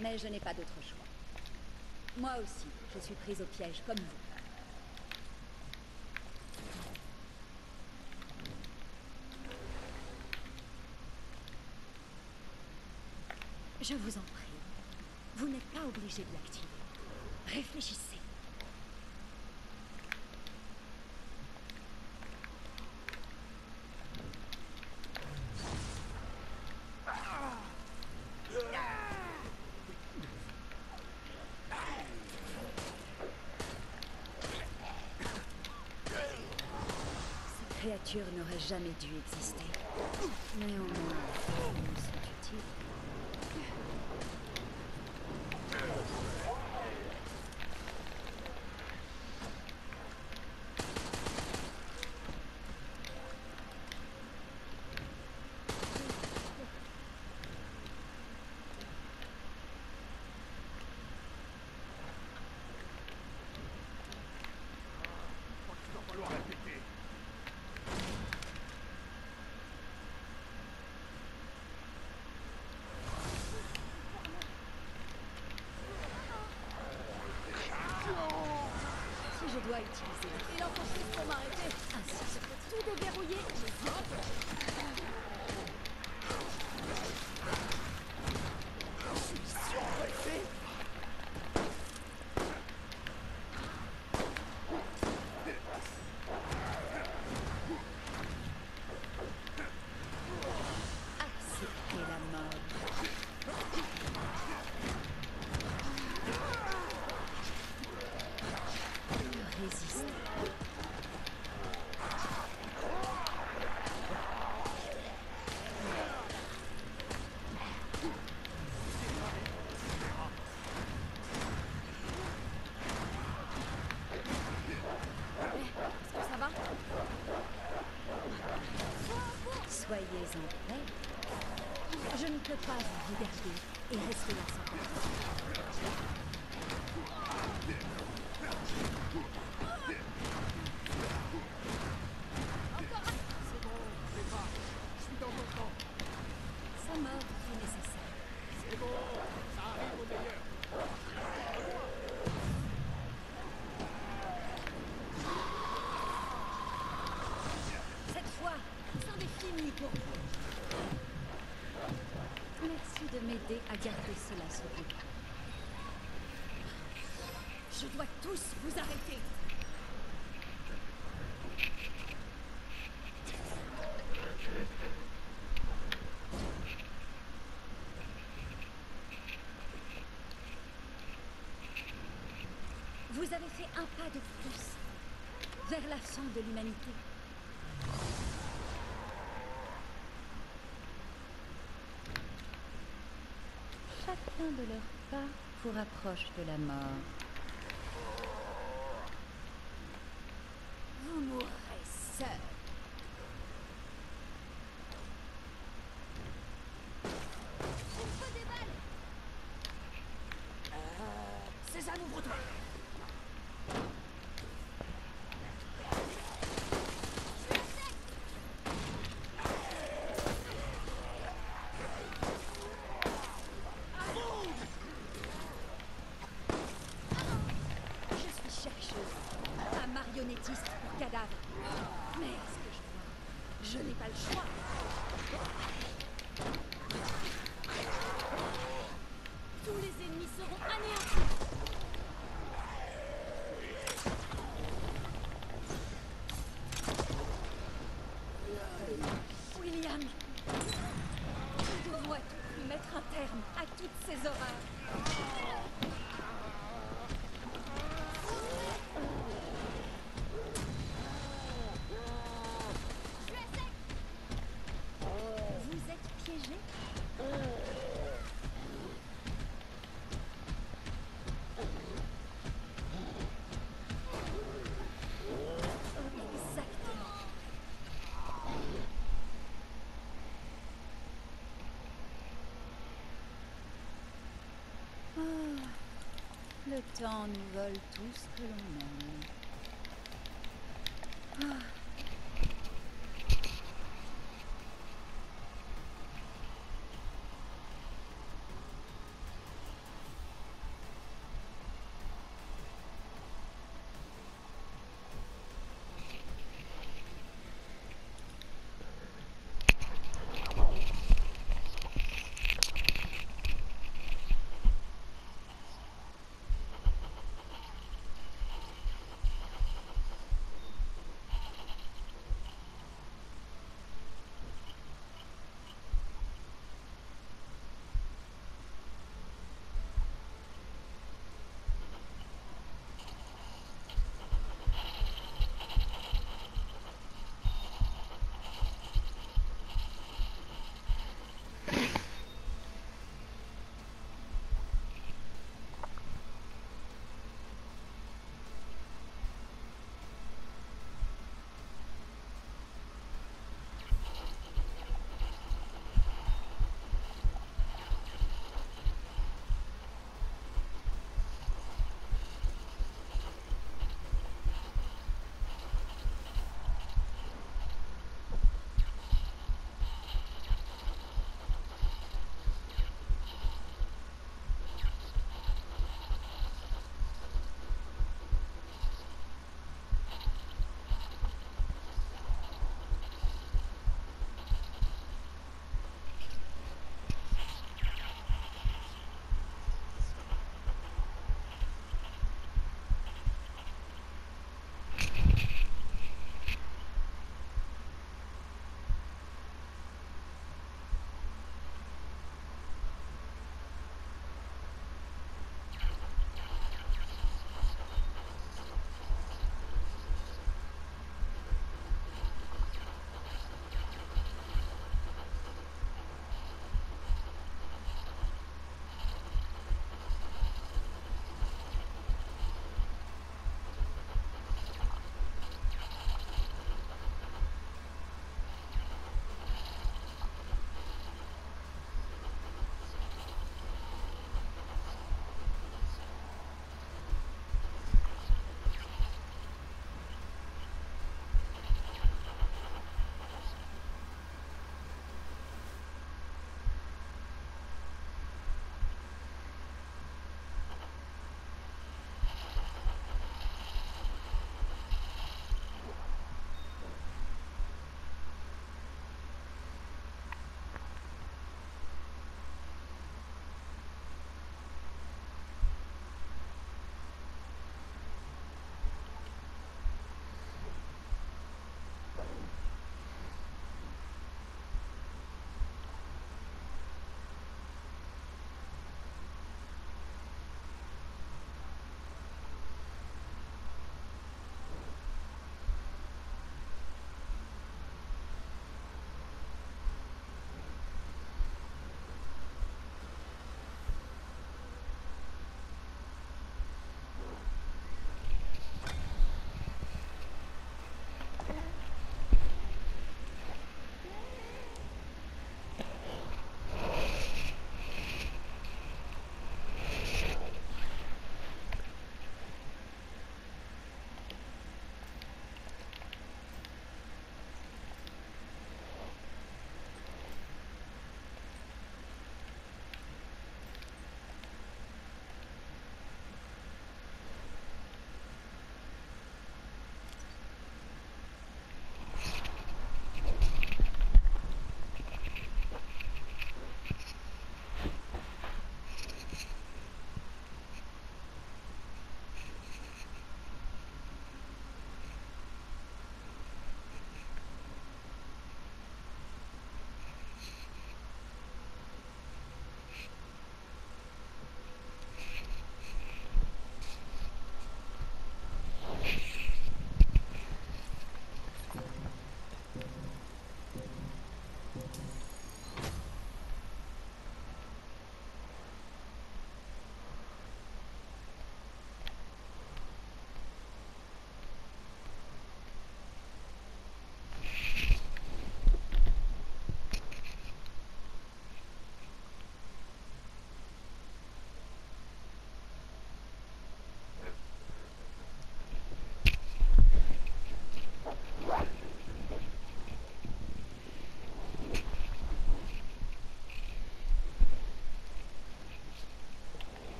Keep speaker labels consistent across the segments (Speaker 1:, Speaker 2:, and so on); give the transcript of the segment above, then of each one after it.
Speaker 1: Mais je n'ai pas d'autre choix. Moi aussi, je suis prise au piège comme vous. Je vous en prie, vous n'êtes pas obligé de l'activer. Réfléchissez. Ces créatures n'auraient jamais dû exister. Néanmoins, elles sont utiles.
Speaker 2: Il va falloir répéter.
Speaker 1: Je dois utiliser
Speaker 3: faut plus pour m'arrêter.
Speaker 1: ainsi,
Speaker 3: Tout déverrouillé.
Speaker 1: acceptez la mort. Ne résistez.
Speaker 3: Est-ce que ça va
Speaker 1: Soyez en paix. Je ne peux pas vous regarder et rester là sans contact.
Speaker 2: C'est bon, c'est pas. Je suis dans ton camp.
Speaker 1: Sa mort est nécessaire.
Speaker 2: C'est bon, ça arrive au meilleur.
Speaker 1: Cette fois, c'en est fini vous. Merci de m'aider à garder cela secret.
Speaker 3: Je dois tous vous arrêter.
Speaker 1: Vous avez fait un pas de plus vers la fin de l'humanité. Chacun de leurs pas vous rapproche de la mort.
Speaker 3: Vous mourrez seul. Il faut des balles. Euh, César, ouvre-toi.
Speaker 1: Je suis chercheuse, un marionnettiste pour cadavre. Mais est-ce que je dois Je n'ai pas le choix.
Speaker 3: Tous les ennemis seront anéantis.
Speaker 1: William Nous devons à tout prix mettre un terme à toutes ces horreurs. Vous êtes piégé Exactement. Ah, le temps nous vole tout ce que l'on aime. Ah.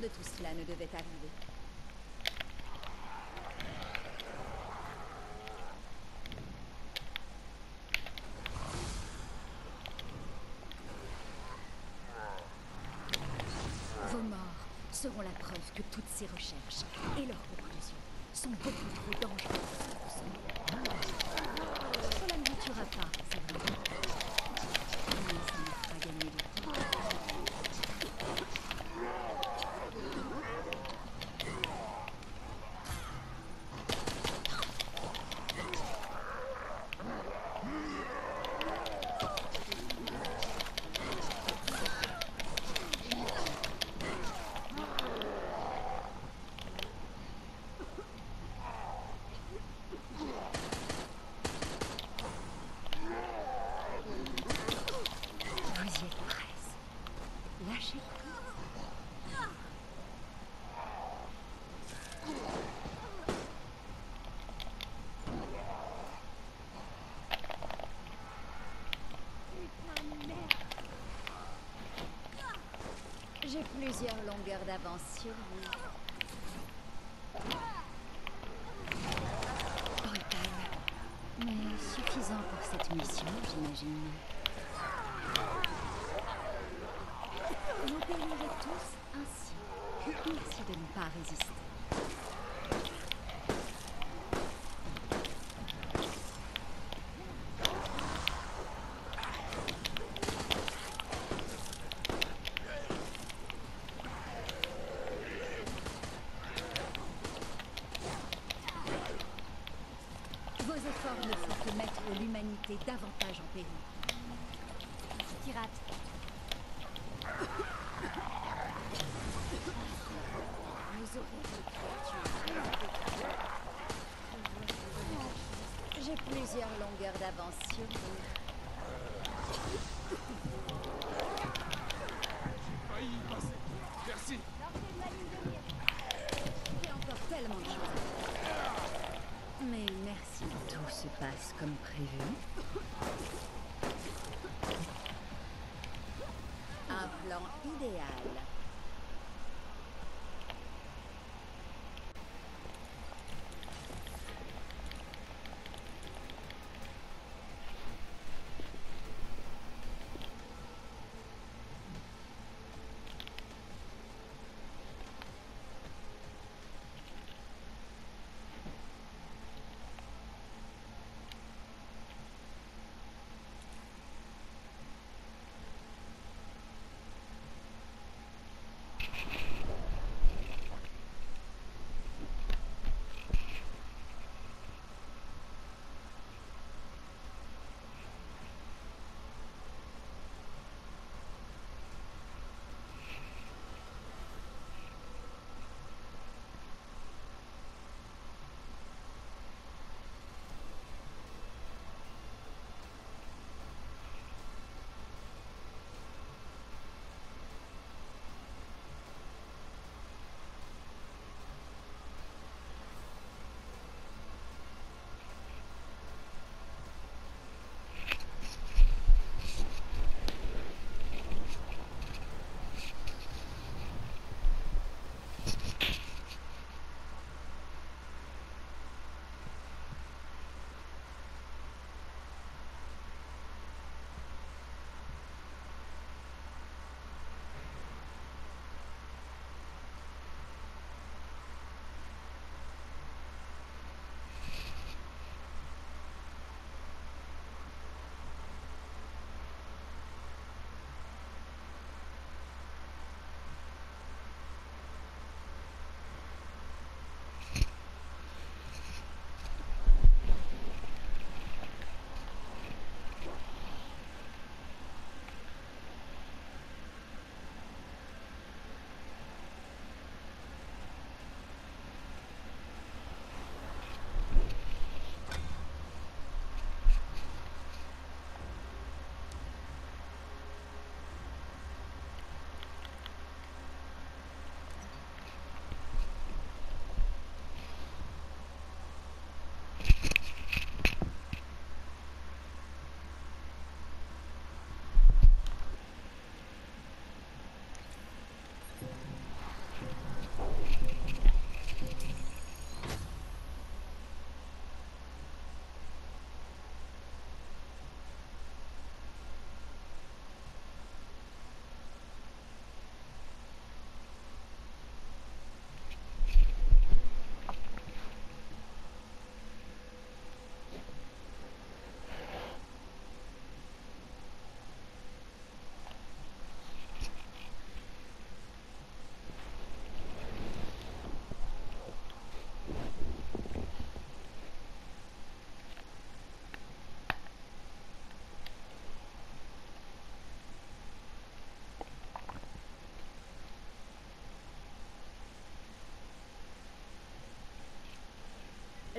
Speaker 1: De tout cela ne devait arriver. Vos morts seront la preuve que toutes ces recherches et leurs conclusions sont beaucoup trop dangereuses. Cela ne vous tuera pas, c'est. Mais ça nous fera gagner du temps. Vous y êtes presque. Lâchez prise. J'ai plusieurs longueurs d'avance sur. Brutal. Mais suffisant pour cette mission, j'imagine. Vous périrez tous ainsi. Merci de ne pas résister. Vos efforts ne font que mettre l'humanité davantage en péril. Pirate, Vous aurez des créatures. J'ai plusieurs longueurs d'avance sur vous.
Speaker 2: Failli y passer. Merci.
Speaker 1: Il y a encore tellement de choses à faire. Mais tout se passe comme prévu. Un plan idéal.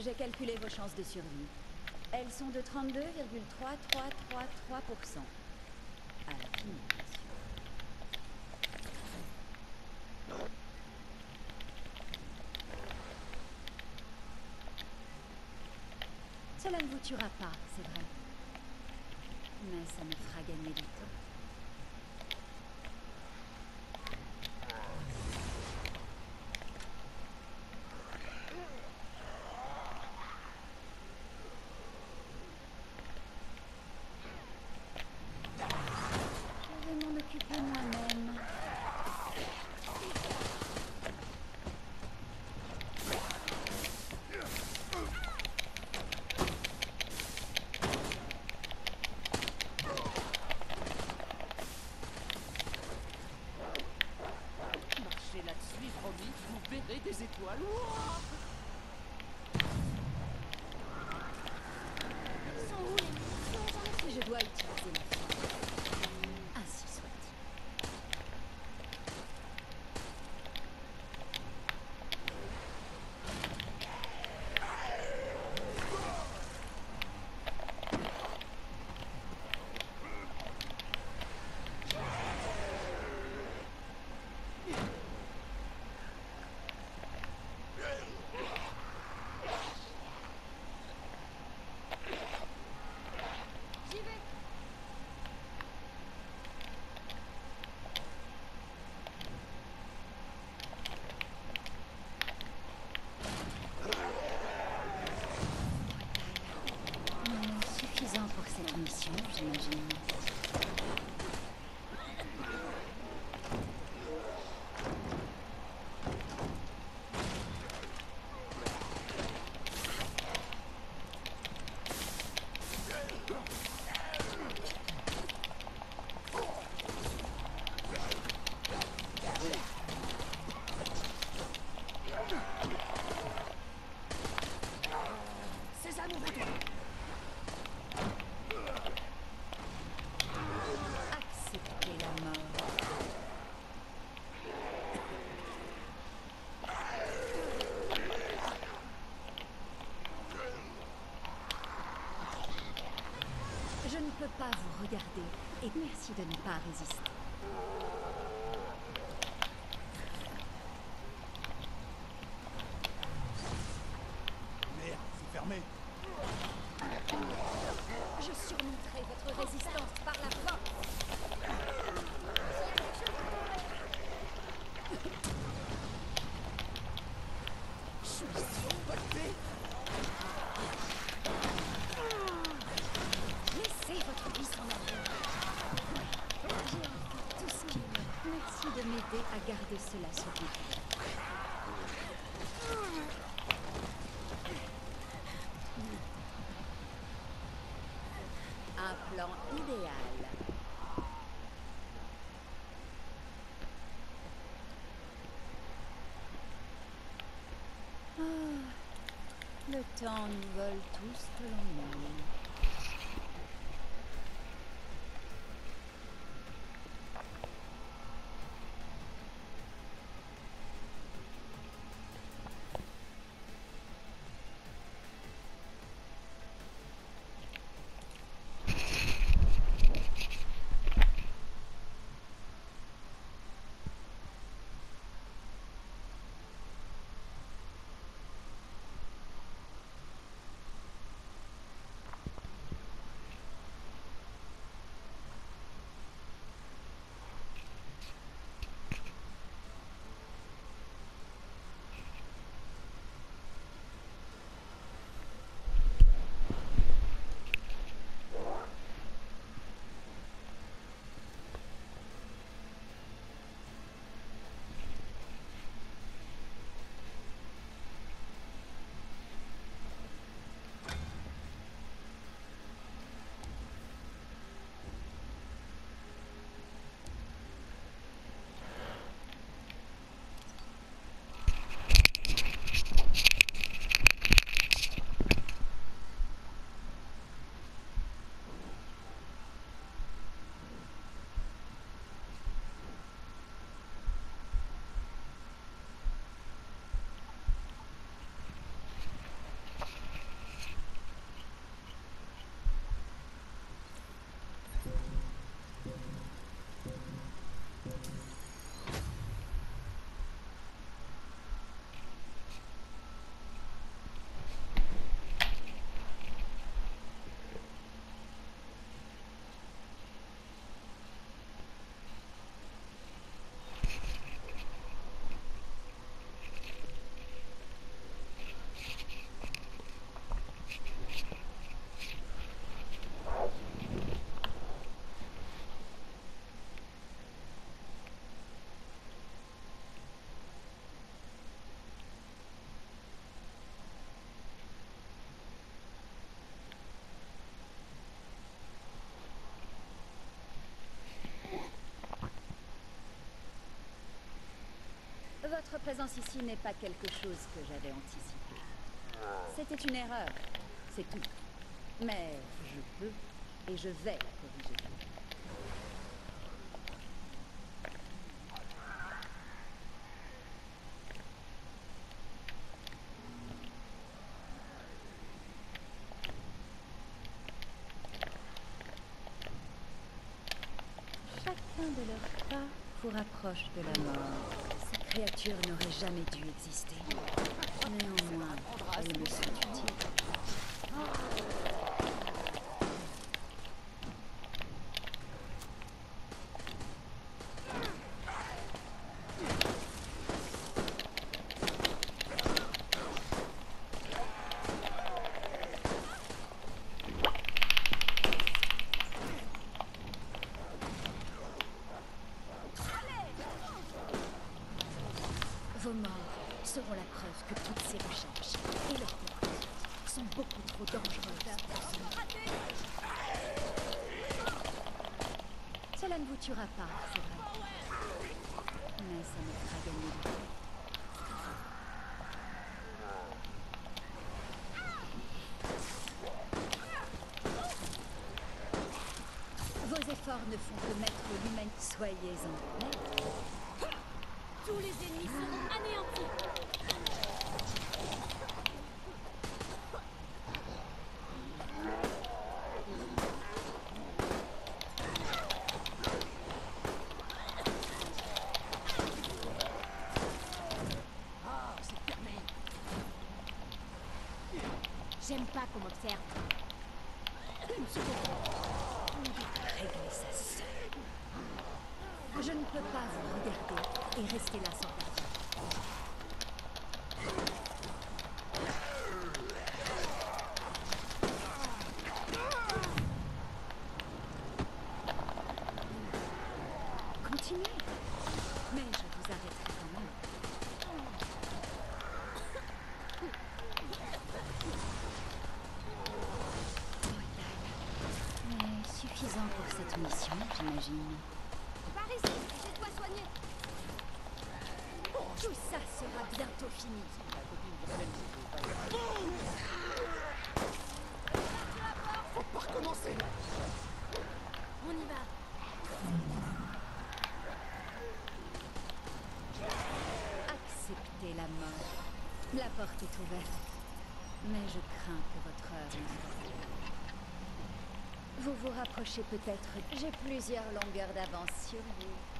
Speaker 1: J'ai calculé vos chances de survie. Elles sont de 32,3333%. À bien sûr. Cela ne vous tuera pas, c'est vrai. Mais ça me fera gagner du temps. and whoa! Je ne peux pas vous regarder et merci de ne pas résister.
Speaker 2: Merde, c'est fermé.
Speaker 1: Je surmonterai votre résistance par la force.
Speaker 2: Je suis survolté.
Speaker 1: Laissez votre vie s'en aller. J'ai enfin tout ce qu'il me. Merci de m'aider à garder cela sur vous. Un plan idéal. Ah, le temps nous vole tout ce que l'on aime. Votre présence ici n'est pas quelque chose que j'avais anticipé. C'était une erreur, c'est tout. Mais je peux et je vais la corriger. Chacun de leurs pas vous rapproche de la mort. Ces créatures n'auraient jamais dû exister. Néanmoins, elles me sont utiles. Vos morts seront la preuve que toutes ces recherches et leurs conclusions sont beaucoup trop dangereuses. Cela ne vous tuera pas, c'est vrai. Mais ça me fera gagner du temps. Vos efforts ne font que mettre l'humain. Soyez-en maître.
Speaker 3: Tous les ennemis seront anéantis.
Speaker 2: Ah, c'est fermé.
Speaker 3: J'aime pas qu'on m'observe.
Speaker 1: Une seconde. Régler ça seul. Je ne peux pas vous regarder et rester là sans personne. Continuez. Mais je vous arrêterai quand même. Mais suffisant pour cette mission, j'imagine.
Speaker 3: Par ici, laissez-toi soigner.
Speaker 1: Tout ça sera bientôt fini.
Speaker 2: Faut pas recommencer.
Speaker 3: On y va.
Speaker 1: Acceptez la mort. La porte est ouverte. Mais je crains que votre heure. Vous vous rapprochez peut-être. J'ai plusieurs longueurs d'avance sur vous.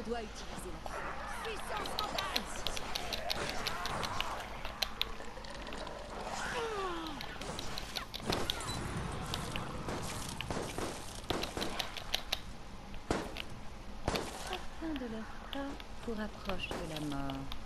Speaker 1: Je dois utiliser la.
Speaker 3: Puissance mentale.
Speaker 1: Chacun de leurs pas vous rapproche de la mort.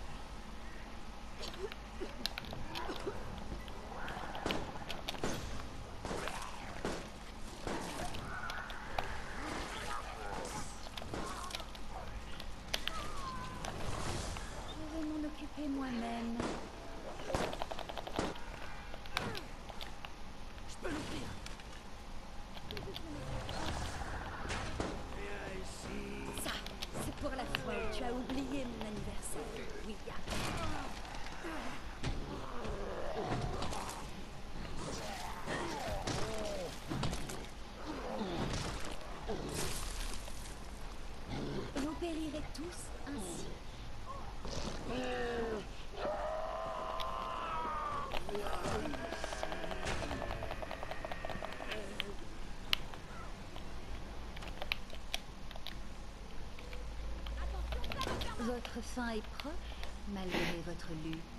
Speaker 1: fin est proche, malgré votre lutte.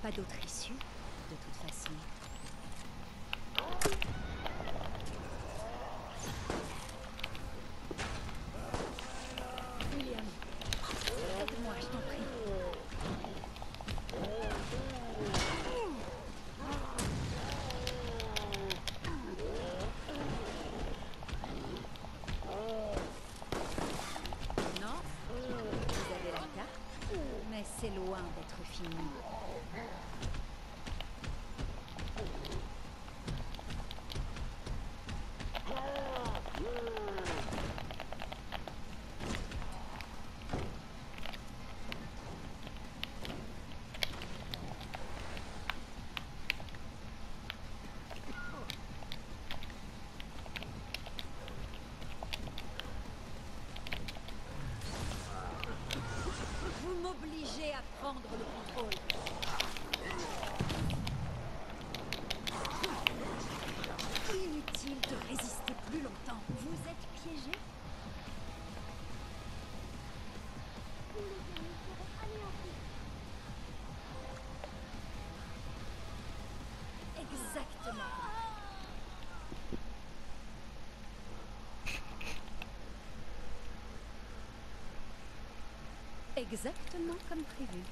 Speaker 1: pas d'autre Exactement. Exactement comme prévu.